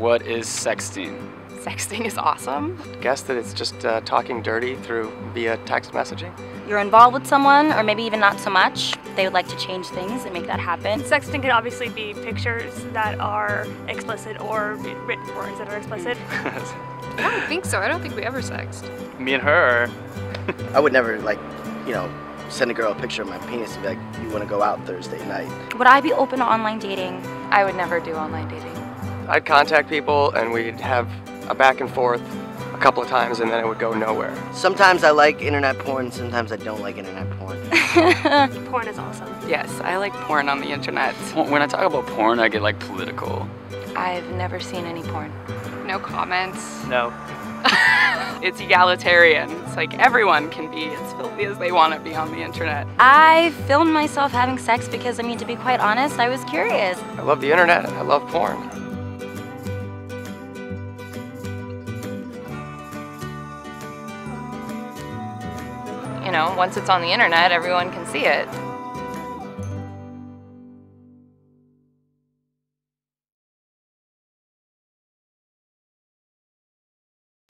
What is sexting? Sexting is awesome. Guess that it's just uh, talking dirty through via text messaging. You're involved with someone, or maybe even not so much. They would like to change things and make that happen. Sexting could obviously be pictures that are explicit or written words that are explicit. I don't think so. I don't think we ever sexed. Me and her. I would never like, you know, send a girl a picture of my penis and be like, "You want to go out Thursday night?" Would I be open to online dating? I would never do online dating. I'd contact people and we'd have a back and forth a couple of times and then it would go nowhere. Sometimes I like internet porn. Sometimes I don't like internet porn. Porn is awesome. Yes, I like porn on the internet. When I talk about porn, I get like political. I've never seen any porn. No comments. No. It's egalitarian. It's like everyone can be as filthy as they want to be on the internet. I filmed myself having sex because, I mean, to be quite honest, I was curious. I love the internet. I love porn. You know, once it's on the internet, everyone can see it.